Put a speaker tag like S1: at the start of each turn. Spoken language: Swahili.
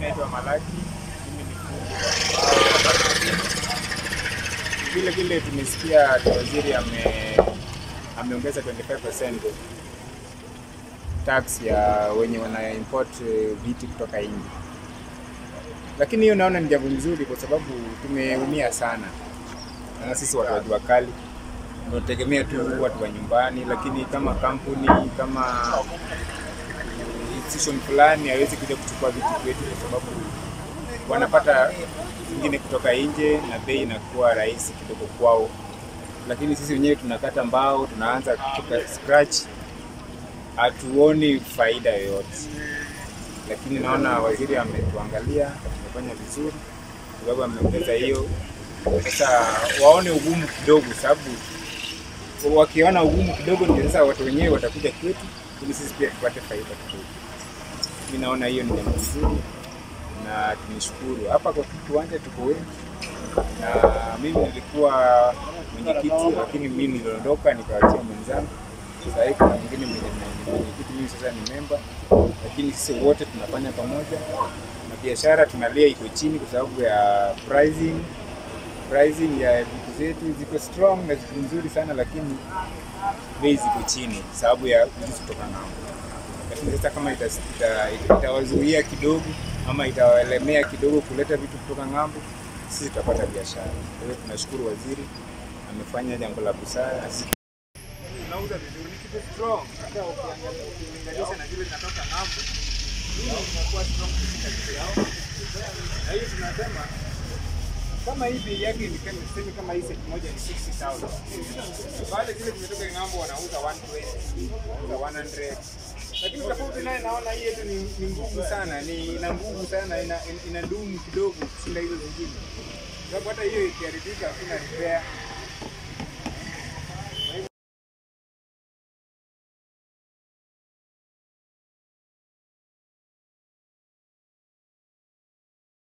S1: Naitwa Malaki, mimi ni fundi. Vile vile tumesikia waziri ame ameongeza 25% tax ya wenye wana import viti kutoka nje, lakini hiyo naona ni jambo nzuri kwa sababu tumeumia sana, na sisi watu wa jua kali tunategemea tu watu wa nyumbani, lakini kama kampuni kama institution fulani hawezi kuja kuchukua vitu vyetu, kwa sababu wanapata vingine kutoka nje na bei inakuwa rahisi kidogo kwao, lakini sisi wenyewe tunakata mbao, tunaanza kutoka scratch, hatuoni faida yoyote. Lakini naona waziri ametuangalia amefanya vizuri, sababu ameongeza hiyo. Sasa waone ugumu kidogo, sababu wakiona ugumu kidogo, ndio sasa watu wenyewe watakuja kwetu ili sisi pia tupate faida kidogo. Mi naona hiyo ni jambo zuri. Na tunashukuru. Hapa kwa kiwanja tuko wengi, na mimi nilikuwa mwenyekiti, lakini mimi niliondoka nikawachia mwenzangu. Sasa hivi kuna mwingine mwenyekiti, mimi sasa ni memba, lakini sisi wote tunafanya pamoja, na biashara tunalia iko chini kwa sababu ya pricing. Pricing ya vitu zetu ziko strong na ziko nzuri sana, lakini bei ziko chini sababu ya vitu kutoka ng'ambo lakini sasa kama itawazuia kidogo ama itawalemea kidogo kuleta vitu kutoka ng'ambo, sisi tutapata biashara. Kwa hiyo tunashukuru waziri amefanya jambo la busara. kama hii bei yake ni kama kama hii moja ni 60,000. pale zile zimetoka ng'ambo wanauza 120, wanauza 100. Lakini tofauti naye naona hii yetu ni, ni ngumu sana, ni ina nguvu sana, ina, ina dumu kidogo kushinda hizo zingine. Sababu hata hiyo ikiharibika hakuna repair,